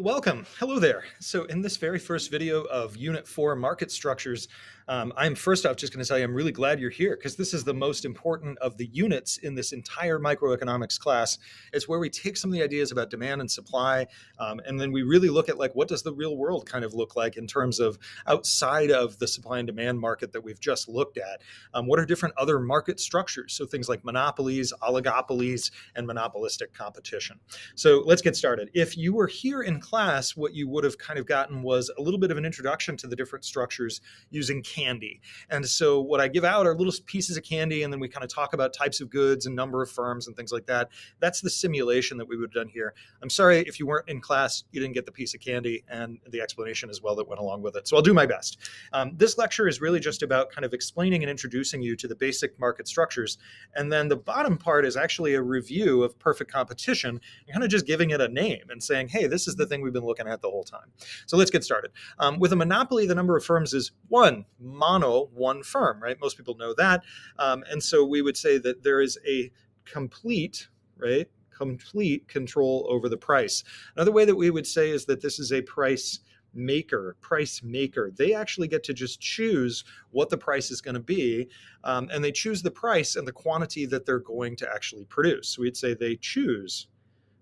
Welcome. Hello there. So in this very first video of Unit 4 Market Structures, um, I'm first off just going to tell you I'm really glad you're here because this is the most important of the units in this entire microeconomics class. It's where we take some of the ideas about demand and supply, um, and then we really look at like what does the real world kind of look like in terms of outside of the supply and demand market that we've just looked at. Um, what are different other market structures? So things like monopolies, oligopolies, and monopolistic competition. So let's get started. If you were here in class, what you would have kind of gotten was a little bit of an introduction to the different structures using candy. And so what I give out are little pieces of candy, and then we kind of talk about types of goods and number of firms and things like that. That's the simulation that we would have done here. I'm sorry if you weren't in class, you didn't get the piece of candy and the explanation as well that went along with it. So I'll do my best. Um, this lecture is really just about kind of explaining and introducing you to the basic market structures. And then the bottom part is actually a review of perfect competition and kind of just giving it a name and saying, hey, this is the thing we've been looking at the whole time. So let's get started. Um, with a monopoly, the number of firms is one mono one firm, right? Most people know that. Um, and so we would say that there is a complete, right? Complete control over the price. Another way that we would say is that this is a price maker, price maker. They actually get to just choose what the price is going to be, um, and they choose the price and the quantity that they're going to actually produce. So we'd say they choose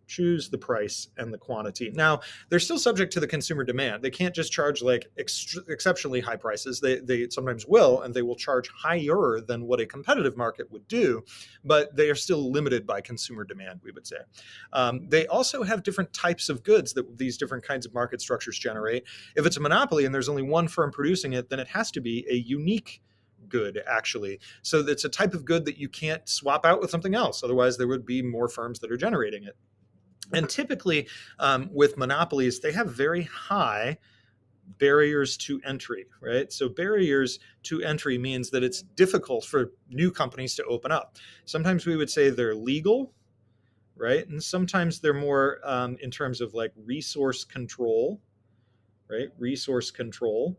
choose the price and the quantity. Now, they're still subject to the consumer demand. They can't just charge like ex- exceptionally high prices. They, they sometimes will, and they will charge higher than what a competitive market would do, but they are still limited by consumer demand, we would say. Um, they also have different types of goods that these different kinds of market structures generate. If it's a monopoly and there's only one firm producing it, then it has to be a unique good actually so it's a type of good that you can't swap out with something else otherwise there would be more firms that are generating it and typically, um, with monopolies, they have very high barriers to entry, right? So, barriers to entry means that it's difficult for new companies to open up. Sometimes we would say they're legal, right? And sometimes they're more um, in terms of like resource control, right? Resource control.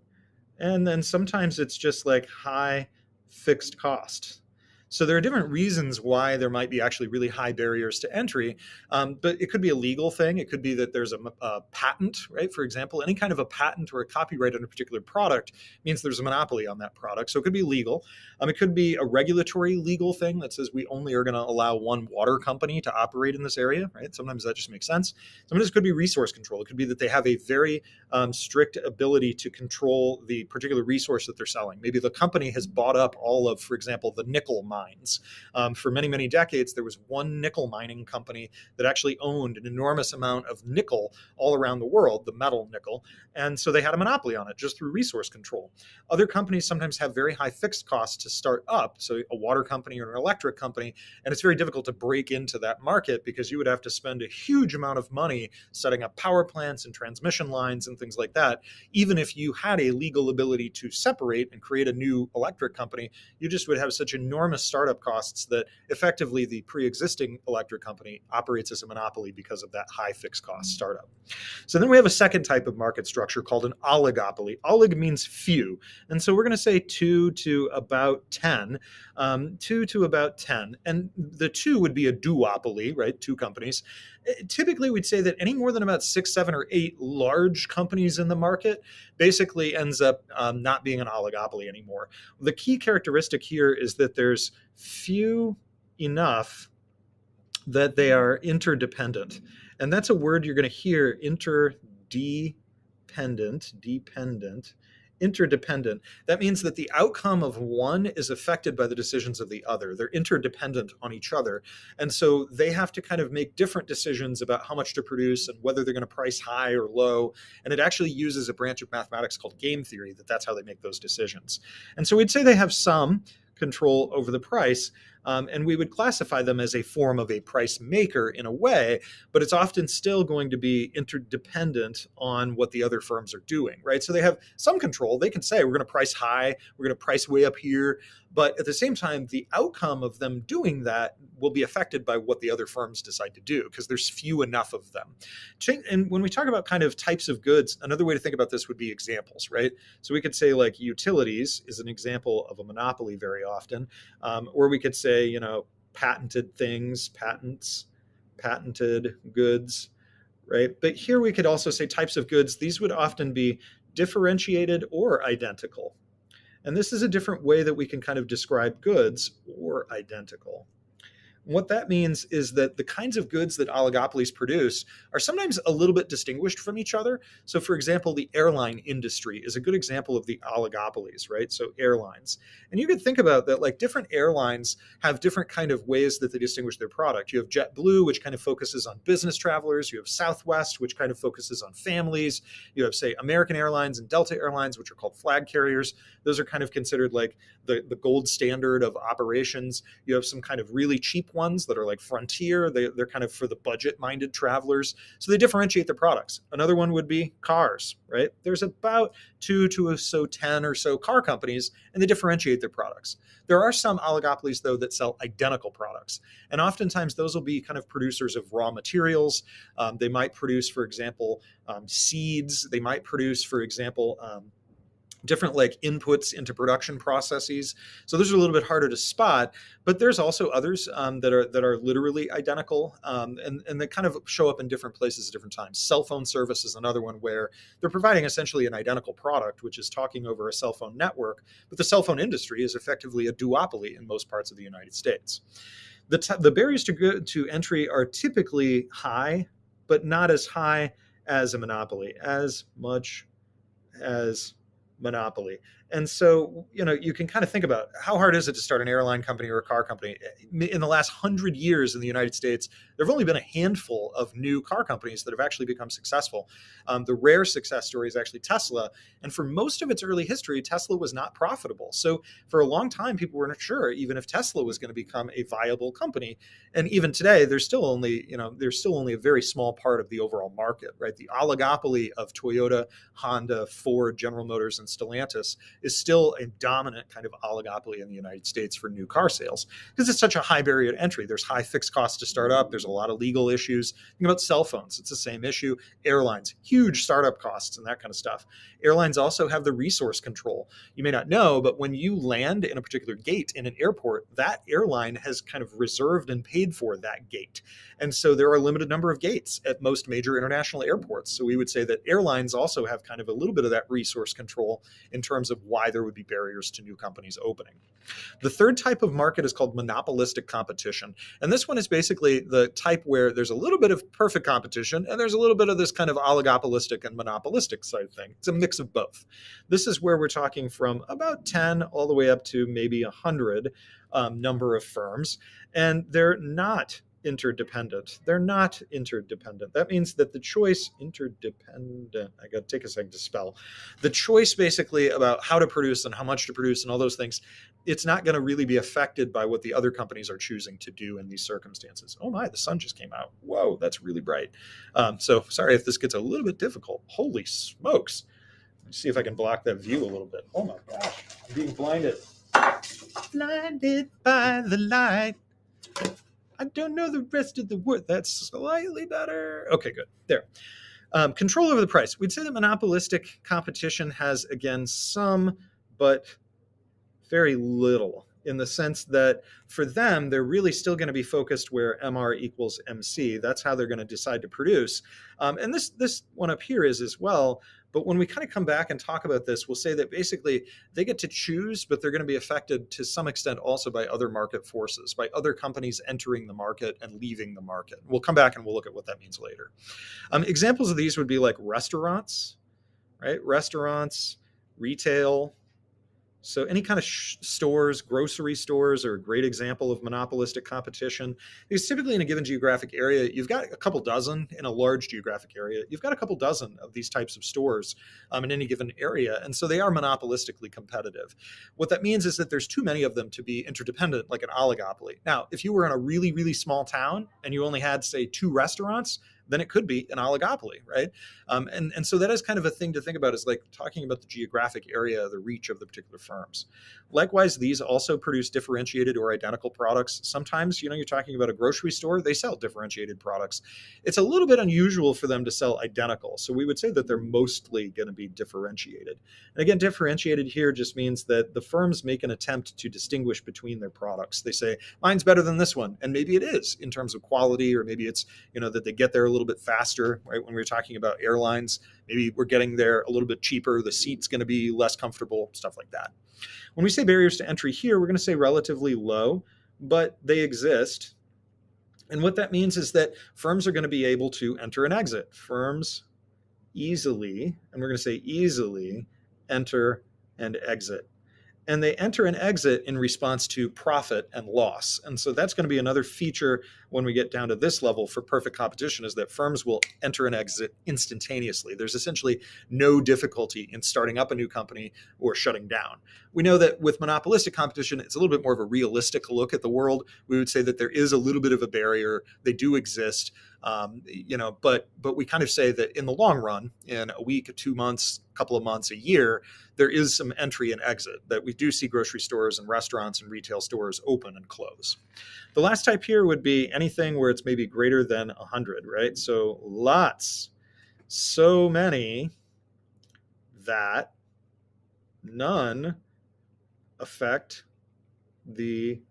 And then sometimes it's just like high fixed cost, so there are different reasons why there might be actually really high barriers to entry, um, but it could be a legal thing. It could be that there's a, a, patent, right? For example, any kind of a patent or a copyright on a particular product means there's a monopoly on that product. So it could be legal. Um, it could be a regulatory legal thing that says we only are going to allow one water company to operate in this area, right? Sometimes that just makes sense. Sometimes it could be resource control. It could be that they have a very um, strict ability to control the particular resource that they're selling. Maybe the company has bought up all of, for example, the nickel mine mines. Um, for many, many decades, there was one nickel mining company that actually owned an enormous amount of nickel all around the world, the metal nickel. And so they had a monopoly on it just through resource control. Other companies sometimes have very high fixed costs to start up. So a water company or an electric company, and it's very difficult to break into that market because you would have to spend a huge amount of money setting up power plants and transmission lines and things like that. Even if you had a legal ability to separate and create a new electric company, you just would have such enormous startup costs that effectively the pre-existing electric company operates as a monopoly because of that high fixed cost mm-hmm. startup. So then we have a second type of market structure called an oligopoly. Olig means few, and so we're going to say two to about ten, um, two to about ten, and the two would be a duopoly, right? Two companies. Eh, typically, we'd say that any more than about six, seven, or eight large companies in the market basically ends up um, not being an oligopoly anymore. The key characteristic here is that there's few enough that they are interdependent. And that's a word you're going to hear interdependent, dependent, interdependent. That means that the outcome of one is affected by the decisions of the other. They're interdependent on each other. And so they have to kind of make different decisions about how much to produce and whether they're going to price high or low. And it actually uses a branch of mathematics called game theory that that's how they make those decisions. And so we'd say they have some control over the price, um, and we would classify them as a form of a price maker in a way, but it's often still going to be interdependent on what the other firms are doing, right? So they have some control. They can say, we're going to price high, we're going to price way up here. But at the same time, the outcome of them doing that will be affected by what the other firms decide to do because there's few enough of them. And when we talk about kind of types of goods, another way to think about this would be examples, right? So we could say like utilities is an example of a monopoly very often, um, or we could say say, you know, patented things, patents, patented goods, right? But here we could also say types of goods. These would often be differentiated or identical. And this is a different way that we can kind of describe goods or identical. What that means is that the kinds of goods that oligopolies produce are sometimes a little bit distinguished from each other. So, for example, the airline industry is a good example of the oligopolies, right? So, airlines. And you could think about that like different airlines have different kind of ways that they distinguish their product. You have JetBlue, which kind of focuses on business travelers. You have Southwest, which kind of focuses on families. You have, say, American Airlines and Delta Airlines, which are called flag carriers. Those are kind of considered like the, the gold standard of operations. You have some kind of really cheap ones that are like Frontier. They, they're kind of for the budget minded travelers. So they differentiate their products. Another one would be cars, right? There's about two to so 10 or so car companies, and they differentiate their products. There are some oligopolies, though, that sell identical products. And oftentimes those will be kind of producers of raw materials. Um, they might produce, for example, um, seeds. They might produce, for example, um, different like inputs into production processes. So those are a little bit harder to spot, but there's also others um, that are that are literally identical um, and and they kind of show up in different places at different times. Cell phone service is another one where they're providing essentially an identical product, which is talking over a cell phone network, but the cell phone industry is effectively a duopoly in most parts of the United States. The, t- the barriers to, go- to entry are typically high, but not as high as a monopoly, as much as monopoly. And so, you know, you can kind of think about how hard is it to start an airline company or a car company? In the last hundred years in the United States, there have only been a handful of new car companies that have actually become successful. Um, the rare success story is actually Tesla. And for most of its early history, Tesla was not profitable. So for a long time, people weren't sure even if Tesla was going to become a viable company. And even today, there's still only, you know, there's still only a very small part of the overall market, right? The oligopoly of Toyota, Honda, Ford, General Motors, and Stellantis is still a dominant kind of oligopoly in the United States for new car sales because it's such a high barrier to entry. There's high fixed costs to start up. There's a lot of legal issues. Think about cell phones. It's the same issue. Airlines, huge startup costs and that kind of stuff. Airlines also have the resource control. You may not know, but when you land in a particular gate in an airport, that airline has kind of reserved and paid for that gate. And so there are a limited number of gates at most major international airports. So we would say that airlines also have kind of a little bit of that resource control in terms of why there would be barriers to new companies opening. The third type of market is called monopolistic competition. And this one is basically the type where there's a little bit of perfect competition and there's a little bit of this kind of oligopolistic and monopolistic side thing. It's a mix of both. This is where we're talking from about 10 all the way up to maybe 100 um, number of firms. And they're not interdependent. They're not interdependent. That means that the choice, interdependent, I got to take a second to spell. The choice basically about how to produce and how much to produce and all those things, it's not going to really be affected by what the other companies are choosing to do in these circumstances. Oh my, the sun just came out. Whoa, that's really bright. Um, so sorry if this gets a little bit difficult. Holy smokes. Let's see if I can block that view a little bit. Oh my gosh, I'm being blinded. Blinded by the light. I don't know the rest of the word. That's slightly better. Okay, good. There. Um, control over the price. We'd say that monopolistic competition has, again, some, but very little in the sense that for them, they're really still going to be focused where MR equals MC. That's how they're going to decide to produce. Um, and this, this one up here is as well. But when we kind of come back and talk about this, we'll say that basically they get to choose, but they're going to be affected to some extent also by other market forces, by other companies entering the market and leaving the market. We'll come back and we'll look at what that means later. Um, examples of these would be like restaurants, right? Restaurants, retail, so, any kind of sh- stores, grocery stores, are a great example of monopolistic competition. Because typically in a given geographic area, you've got a couple dozen in a large geographic area. You've got a couple dozen of these types of stores um, in any given area. And so they are monopolistically competitive. What that means is that there's too many of them to be interdependent, like an oligopoly. Now, if you were in a really, really small town and you only had, say, two restaurants, then it could be an oligopoly, right? Um, and, and so that is kind of a thing to think about is like talking about the geographic area, the reach of the particular firms. Likewise, these also produce differentiated or identical products. Sometimes, you know, you're talking about a grocery store, they sell differentiated products. It's a little bit unusual for them to sell identical. So we would say that they're mostly going to be differentiated. And again, differentiated here just means that the firms make an attempt to distinguish between their products. They say, mine's better than this one. And maybe it is in terms of quality, or maybe it's, you know, that they get there a little little bit faster, right? When we were talking about airlines, maybe we're getting there a little bit cheaper. The seat's going to be less comfortable, stuff like that. When we say barriers to entry here, we're going to say relatively low, but they exist. And what that means is that firms are going to be able to enter and exit. Firms easily, and we're going to say easily, enter and exit and they enter and exit in response to profit and loss. And so that's going to be another feature when we get down to this level for perfect competition is that firms will enter and exit instantaneously. There's essentially no difficulty in starting up a new company or shutting down. We know that with monopolistic competition, it's a little bit more of a realistic look at the world. We would say that there is a little bit of a barrier. They do exist. Um, you know, but but we kind of say that in the long run, in a week, two months, couple of months, a year, there is some entry and exit that we do see grocery stores and restaurants and retail stores open and close. The last type here would be anything where it's maybe greater than 100, right? So lots, so many that none affect the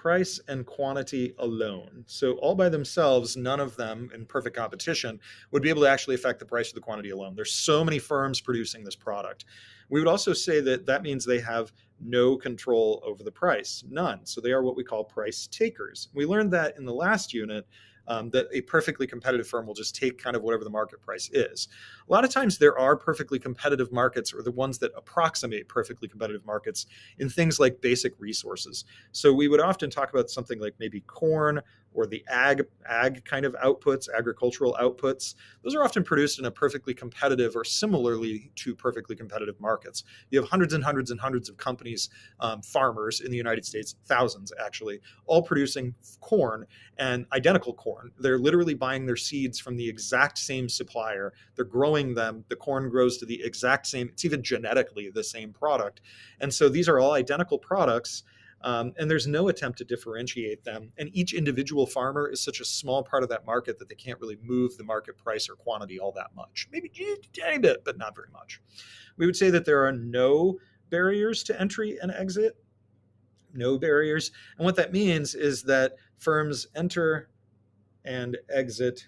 price and quantity alone. So, all by themselves, none of them in perfect competition would be able to actually affect the price of the quantity alone. There's so many firms producing this product. We would also say that that means they have no control over the price, none. So, they are what we call price takers. We learned that in the last unit um, that a perfectly competitive firm will just take kind of whatever the market price is. A lot of times there are perfectly competitive markets or the ones that approximate perfectly competitive markets in things like basic resources. So we would often talk about something like maybe corn or the ag ag kind of outputs, agricultural outputs, those are often produced in a perfectly competitive or similarly to perfectly competitive markets. You have hundreds and hundreds and hundreds of companies, um, farmers in the United States, thousands actually, all producing corn and identical corn. They're literally buying their seeds from the exact same supplier. They're growing them. The corn grows to the exact same, it's even genetically the same product. And so these are all identical products um, and there's no attempt to differentiate them. And each individual farmer is such a small part of that market that they can't really move the market price or quantity all that much. Maybe a tiny bit, but not very much. We would say that there are no barriers to entry and exit, no barriers. And what that means is that firms enter and exit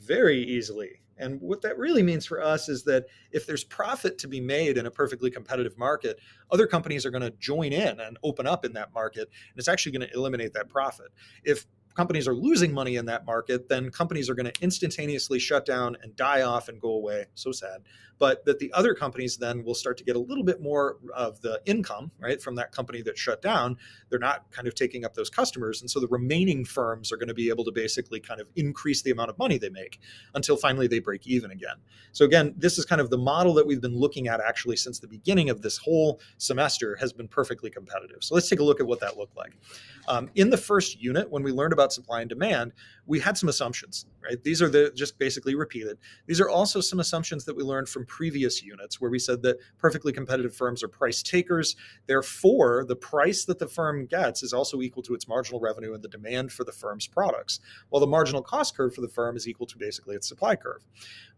very easily and what that really means for us is that if there's profit to be made in a perfectly competitive market, other companies are going to join in and open up in that market. And it's actually going to eliminate that profit. If companies are losing money in that market, then companies are going to instantaneously shut down and die off and go away. So sad. But that the other companies then will start to get a little bit more of the income, right, from that company that shut down. They're not kind of taking up those customers. And so the remaining firms are going to be able to basically kind of increase the amount of money they make until finally they break even again. So again, this is kind of the model that we've been looking at actually since the beginning of this whole semester has been perfectly competitive. So let's take a look at what that looked like. Um, in the first unit, when we learned about supply and demand, we had some assumptions, right? These are the just basically repeated. These are also some assumptions that we learned from previous units where we said that perfectly competitive firms are price takers. Therefore, the price that the firm gets is also equal to its marginal revenue and the demand for the firm's products, while the marginal cost curve for the firm is equal to basically its supply curve.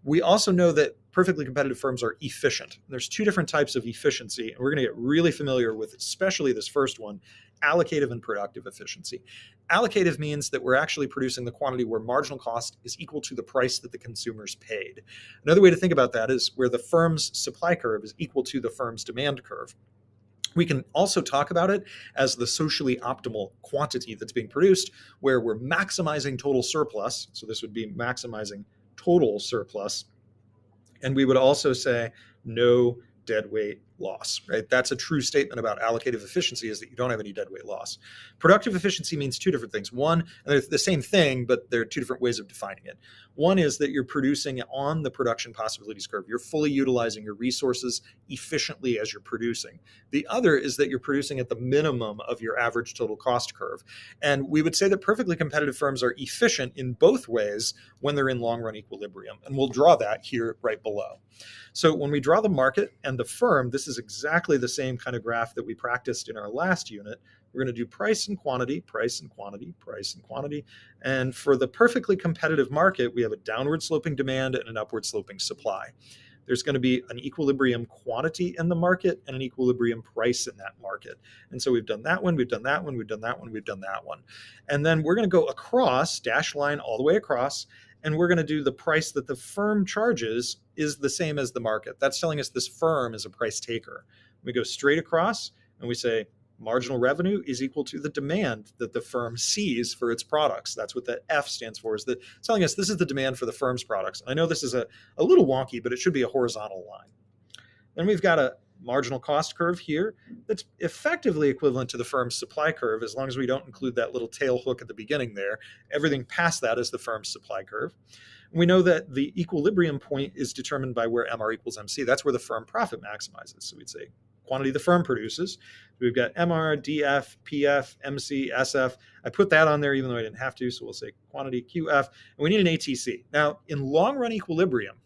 We also know that perfectly competitive firms are efficient. There's two different types of efficiency, and we're going to get really familiar with especially this first one allocative and productive efficiency. Allocative means that we're actually producing the quantity where marginal cost is equal to the price that the consumers paid. Another way to think about that is where the firm's supply curve is equal to the firm's demand curve. We can also talk about it as the socially optimal quantity that's being produced, where we're maximizing total surplus. So this would be maximizing total surplus. And we would also say no dead weight loss, right? That's a true statement about allocative efficiency is that you don't have any deadweight loss. Productive efficiency means two different things. One, they're the same thing, but there are two different ways of defining it. One is that you're producing on the production possibilities curve. You're fully utilizing your resources efficiently as you're producing. The other is that you're producing at the minimum of your average total cost curve. And we would say that perfectly competitive firms are efficient in both ways when they're in long run equilibrium. And we'll draw that here right below. So when we draw the market and the firm, this is exactly the same kind of graph that we practiced in our last unit. We're going to do price and quantity, price and quantity, price and quantity. And for the perfectly competitive market, we have a downward sloping demand and an upward sloping supply. There's going to be an equilibrium quantity in the market and an equilibrium price in that market. And so we've done that one, we've done that one, we've done that one, we've done that one. And then we're going to go across, dash line all the way across, and we're going to do the price that the firm charges is the same as the market. That's telling us this firm is a price taker. We go straight across and we say marginal revenue is equal to the demand that the firm sees for its products. That's what the F stands for, is that telling us this is the demand for the firm's products. I know this is a, a little wonky, but it should be a horizontal line. Then we've got a marginal cost curve here that's effectively equivalent to the firm's supply curve as long as we don't include that little tail hook at the beginning there. Everything past that is the firm's supply curve. We know that the equilibrium point is determined by where MR equals MC. That's where the firm profit maximizes. So we'd say quantity the firm produces. We've got MR, DF, PF, MC, SF. I put that on there even though I didn't have to, so we'll say quantity QF. And we need an ATC. Now, in long run equilibrium,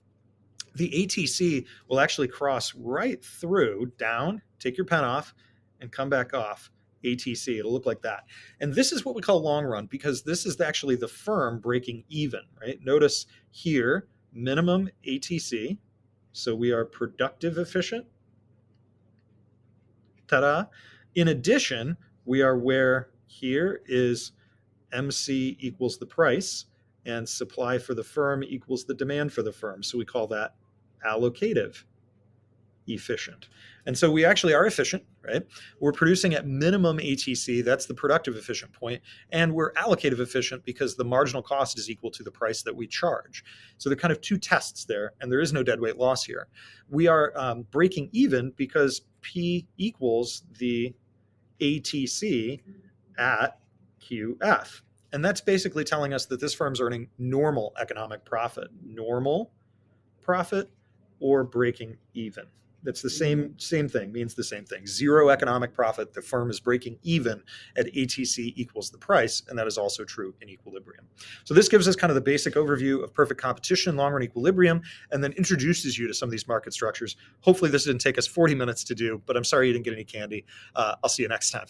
the ATC will actually cross right through, down, take your pen off, and come back off. ATC. It'll look like that. And this is what we call long run because this is actually the firm breaking even, right? Notice here, minimum ATC. So we are productive efficient. Ta-da. In addition, we are where here is MC equals the price and supply for the firm equals the demand for the firm. So we call that allocative efficient. And so we actually are efficient, right? We're producing at minimum ATC, that's the productive efficient point, and we're allocative efficient because the marginal cost is equal to the price that we charge. So there are kind of two tests there, and there is no deadweight loss here. We are um, breaking even because P equals the ATC at QF. And that's basically telling us that this firm's earning normal economic profit. Normal profit or breaking even. That's the same same thing, means the same thing. Zero economic profit, the firm is breaking even at ATC equals the price, and that is also true in equilibrium. So this gives us kind of the basic overview of perfect competition, long run equilibrium, and then introduces you to some of these market structures. Hopefully this didn't take us 40 minutes to do, but I'm sorry you didn't get any candy. Uh, I'll see you next time.